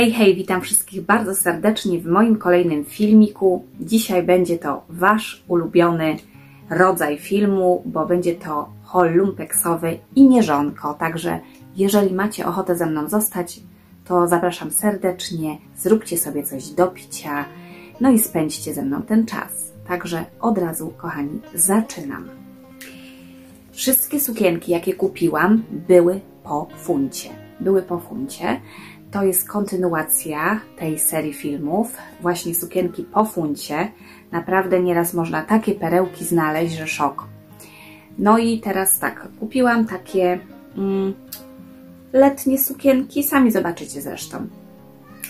Hej, hej, witam wszystkich bardzo serdecznie w moim kolejnym filmiku. Dzisiaj będzie to Wasz ulubiony rodzaj filmu, bo będzie to hol i mierzonko. Także jeżeli macie ochotę ze mną zostać, to zapraszam serdecznie. Zróbcie sobie coś do picia, no i spędźcie ze mną ten czas. Także od razu, kochani, zaczynam. Wszystkie sukienki, jakie kupiłam, były po funcie. Były po funcie. To jest kontynuacja tej serii filmów, właśnie sukienki po funcie. Naprawdę nieraz można takie perełki znaleźć, że szok. No i teraz tak, kupiłam takie mm, letnie sukienki, sami zobaczycie zresztą.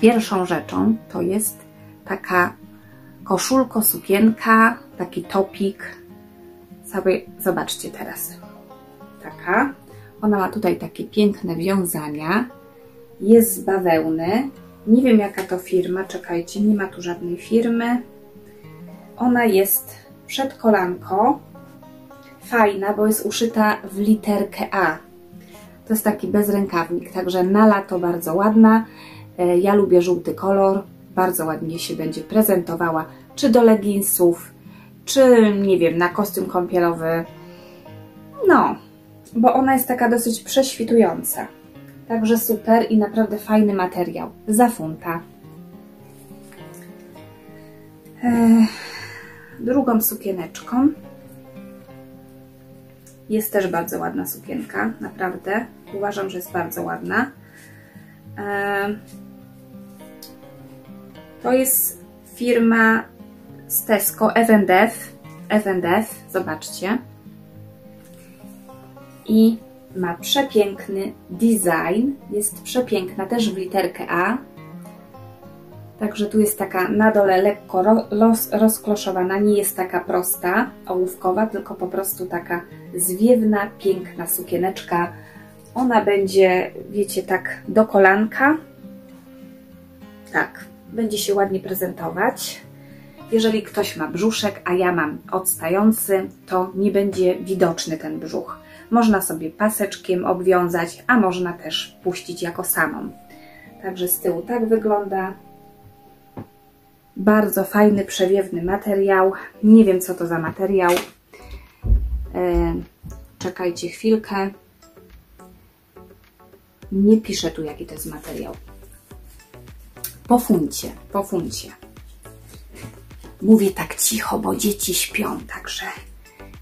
Pierwszą rzeczą to jest taka koszulko, sukienka, taki topik. Sobie zobaczcie teraz. Taka. Ona ma tutaj takie piękne wiązania jest z bawełny. Nie wiem jaka to firma, czekajcie, nie ma tu żadnej firmy. Ona jest przed kolanko. Fajna, bo jest uszyta w literkę A. To jest taki bezrękawnik, także na lato bardzo ładna. E, ja lubię żółty kolor, bardzo ładnie się będzie prezentowała, czy do leginsów, czy nie wiem, na kostium kąpielowy. No, bo ona jest taka dosyć prześwitująca. Także super i naprawdę fajny materiał. Za funta. Drugą sukieneczką jest też bardzo ładna sukienka, naprawdę. Uważam, że jest bardzo ładna. To jest firma z Tesco, F&F. F&F, zobaczcie. I ma przepiękny design, jest przepiękna też w literkę A. Także tu jest taka na dole lekko roz, rozkloszowana, nie jest taka prosta, ołówkowa, tylko po prostu taka zwiewna, piękna sukieneczka. Ona będzie, wiecie, tak do kolanka. Tak, będzie się ładnie prezentować. Jeżeli ktoś ma brzuszek, a ja mam odstający, to nie będzie widoczny ten brzuch. Można sobie paseczkiem obwiązać, a można też puścić jako samą. Także z tyłu tak wygląda. Bardzo fajny, przewiewny materiał. Nie wiem, co to za materiał. E, czekajcie chwilkę. Nie piszę tu, jaki to jest materiał. Po funcie, po funcie. Mówię tak cicho, bo dzieci śpią, także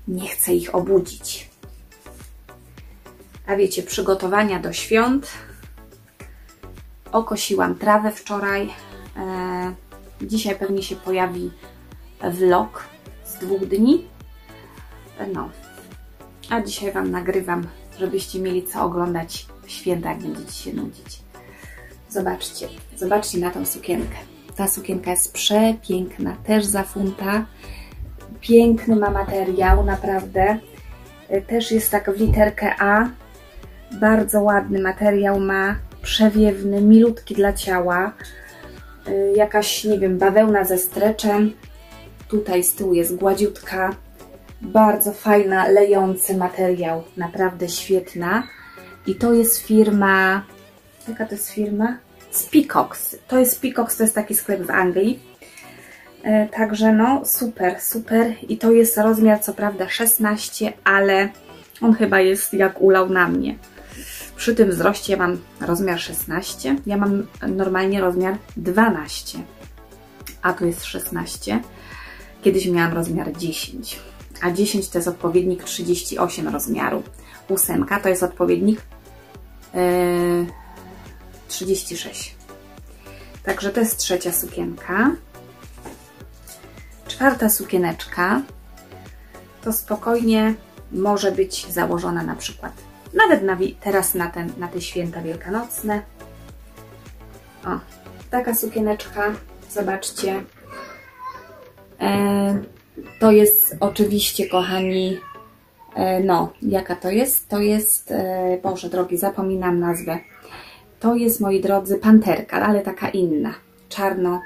nie chcę ich obudzić. A wiecie, przygotowania do świąt. Okosiłam trawę wczoraj. E, dzisiaj pewnie się pojawi vlog z dwóch dni. E, no. A dzisiaj Wam nagrywam, żebyście mieli co oglądać w święta, jak będziecie się nudzić. Zobaczcie, zobaczcie na tą sukienkę. Ta sukienka jest przepiękna, też za funta. Piękny ma materiał, naprawdę. E, też jest tak w literkę A, bardzo ładny materiał ma, przewiewny, milutki dla ciała. Y, jakaś, nie wiem, bawełna ze streczem. Tutaj z tyłu jest gładziutka. Bardzo fajna, lejący materiał. Naprawdę świetna. I to jest firma... Jaka to jest firma? Speakox. To jest Speakox, to jest taki sklep w Anglii. Y, także no, super, super. I to jest rozmiar, co prawda 16, ale on chyba jest jak ulał na mnie. Przy tym wzroście ja mam rozmiar 16, ja mam normalnie rozmiar 12, a tu jest 16. Kiedyś miałam rozmiar 10, a 10 to jest odpowiednik 38 rozmiaru. Ósemka to jest odpowiednik yy, 36. Także to jest trzecia sukienka. Czwarta sukieneczka to spokojnie może być założona na przykład nawet na, teraz na, ten, na te święta wielkanocne. O, taka sukieneczka, zobaczcie. E, to jest oczywiście, kochani, e, no, jaka to jest? To jest, e, Boże drogi, zapominam nazwę. To jest, moi drodzy, panterka, ale taka inna, czarno,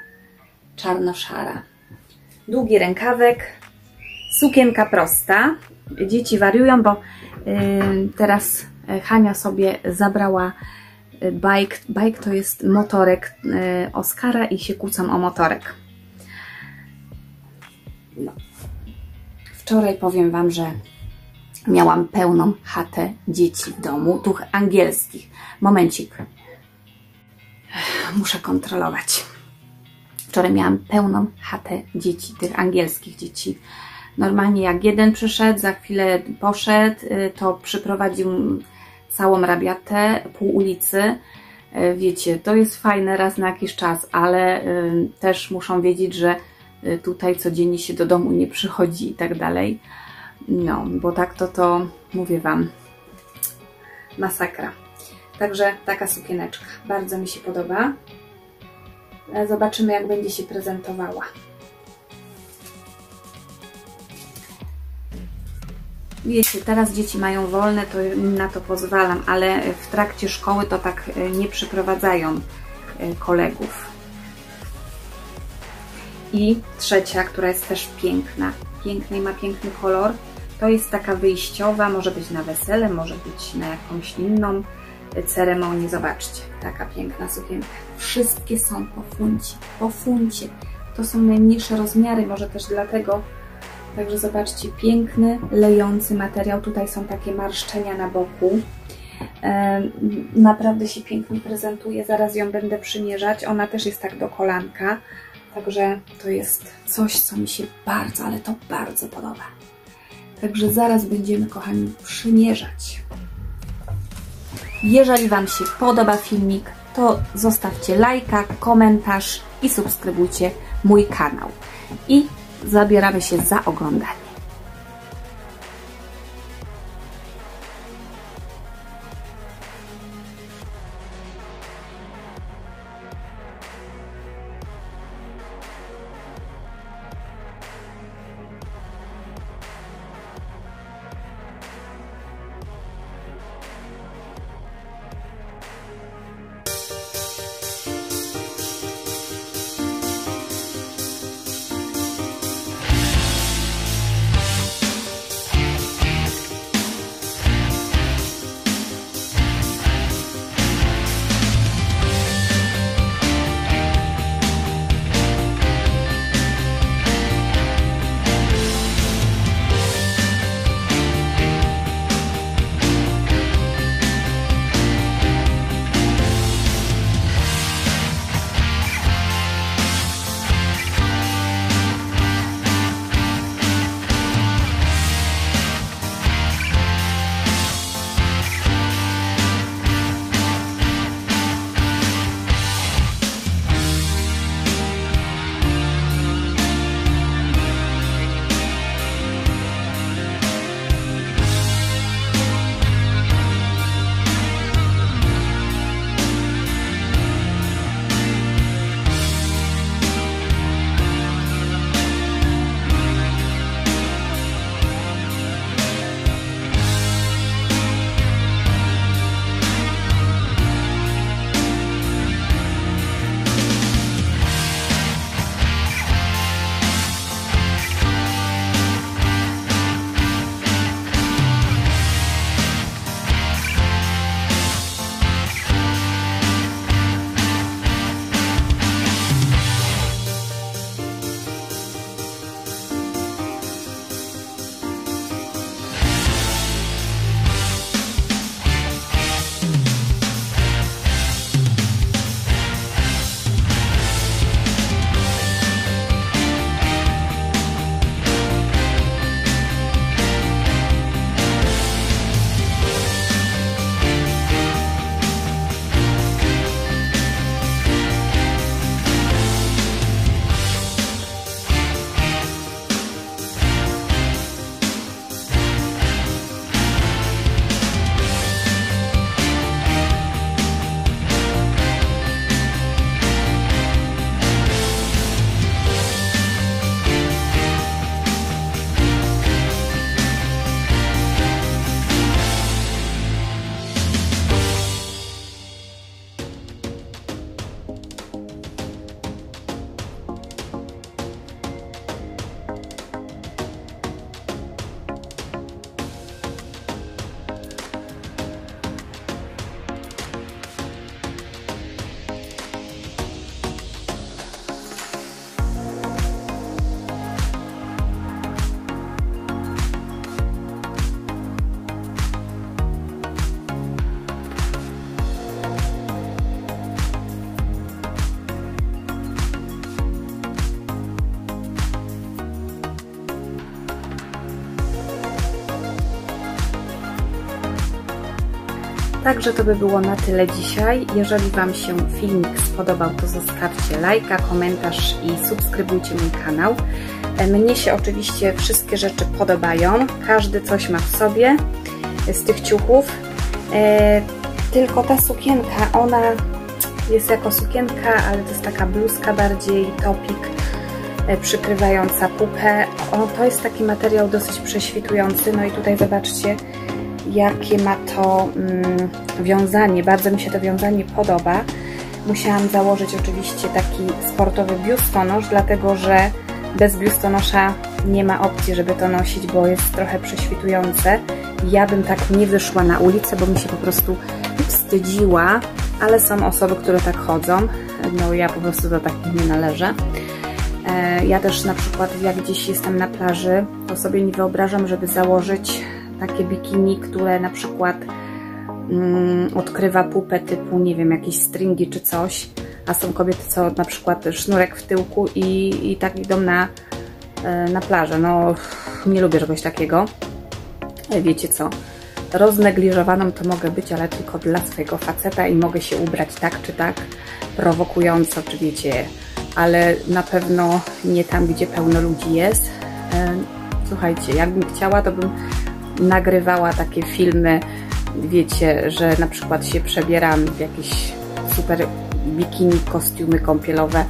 czarno-szara. Długi rękawek, sukienka prosta. Dzieci wariują, bo teraz e, Hania sobie zabrała bike. Bike to jest motorek Oskara i się kłócą o motorek. No. Wczoraj powiem Wam, że miałam pełną chatę dzieci w domu, duch angielskich. Momencik. Muszę kontrolować. Wczoraj miałam pełną chatę dzieci, tych angielskich dzieci. Normalnie jak jeden przyszedł, za chwilę poszedł, y, to przyprowadził całą rabiatę, pół ulicy. Y, wiecie, to jest fajne raz na jakiś czas, ale y, też muszą wiedzieć, że tutaj codziennie się do domu nie przychodzi i tak dalej. No, bo tak to to, mówię Wam, masakra. Także taka sukieneczka. Bardzo mi się podoba. E, zobaczymy, jak będzie się prezentowała. Wiecie, teraz dzieci mają wolne, to na to pozwalam, ale w trakcie szkoły to tak e, nie przyprowadzają e, kolegów. I trzecia, która jest też piękna, piękna i ma piękny kolor, to jest taka wyjściowa, może być na wesele, może być na jakąś inną ceremonię. Zobaczcie, taka piękna sukienka. Wszystkie są po funcie, po funcie. To są najmniejsze rozmiary, może też dlatego. Także zobaczcie, piękny, lejący materiał. Tutaj są takie marszczenia na boku. Naprawdę się pięknie prezentuje. Zaraz ją będę przymierzać. Ona też jest tak do kolanka. Także to jest coś, co mi się bardzo, ale to bardzo podoba. Także zaraz będziemy, kochani, przymierzać. Jeżeli Wam się podoba filmik, to zostawcie lajka, komentarz i subskrybujcie mój kanał. I zabieramy się za oglądanie. Także to by było na tyle dzisiaj. Jeżeli Wam się filmik spodobał, to zostawcie lajka, komentarz i subskrybujcie mój kanał. Mnie się oczywiście wszystkie rzeczy podobają, każdy coś ma w sobie z tych ciuchów. E, tylko ta sukienka, ona jest jako sukienka, ale to jest taka bluzka bardziej, topik e, przykrywająca pupę. O, to jest taki materiał dosyć prześwitujący, no i tutaj zobaczcie, jakie ma to mm, wiązanie. Bardzo mi się to wiązanie podoba. Musiałam założyć oczywiście taki sportowy biustonosz, dlatego że bez biustonosza nie ma opcji, żeby to nosić, bo jest trochę prześwitujące. Ja bym tak nie wyszła na ulicę, bo mi się po prostu wstydziła, ale są osoby, które tak chodzą. No ja po prostu do takich nie należę. E, ja też na przykład jak gdzieś jestem na plaży, to sobie nie wyobrażam, żeby założyć takie bikini, które na przykład mm, odkrywa pupę typu, nie wiem, jakieś stringi czy coś, a są kobiety, co na przykład sznurek w tyłku i, i tak idą na, e, na plażę. No, nie lubię czegoś takiego. E, wiecie co? Roznegliżowaną to mogę być, ale tylko dla swojego faceta i mogę się ubrać tak czy tak, prowokująco, czy wiecie, ale na pewno nie tam, gdzie pełno ludzi jest. E, słuchajcie, jakbym chciała, to bym nagrywała takie filmy, wiecie, że na przykład się przebieram w jakieś super bikini, kostiumy kąpielowe,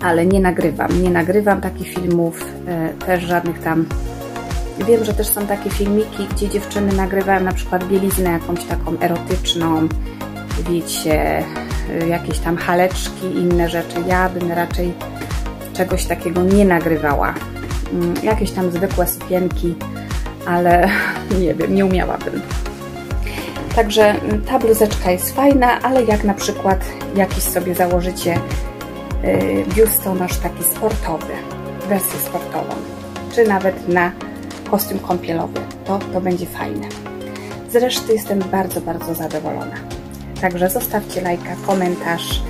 ale nie nagrywam, nie nagrywam takich filmów, e, też żadnych tam Wiem, że też są takie filmiki, gdzie dziewczyny nagrywają na przykład bieliznę jakąś taką erotyczną, wiecie, jakieś tam haleczki, inne rzeczy. Ja bym raczej czegoś takiego nie nagrywała. Mm, jakieś tam zwykłe sukienki, ale nie wiem, nie umiałabym. Także ta bluzeczka jest fajna, ale jak na przykład jakiś sobie założycie y, biustonosz taki sportowy, wersję sportową, czy nawet na kostium kąpielowy, to to będzie fajne. Zresztą jestem bardzo, bardzo zadowolona. Także zostawcie lajka, komentarz,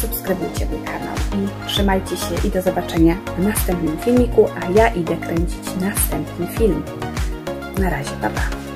subskrybujcie mój kanał i trzymajcie się i do zobaczenia w następnym filmiku, a ja idę kręcić następny film. Na razie, pa pa!